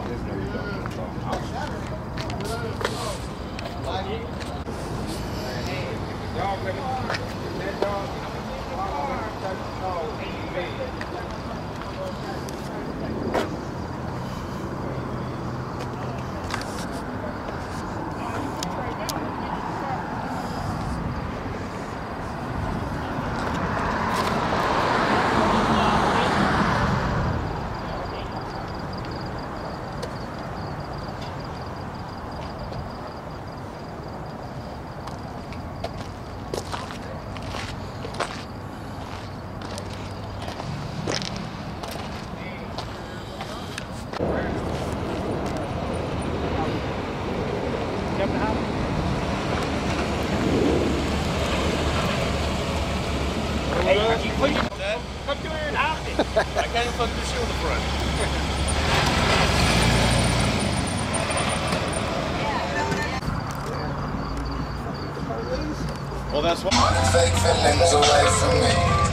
out. There's no reduction. So I'm Dog, that dog, Well, that's want to fake feelings away from me.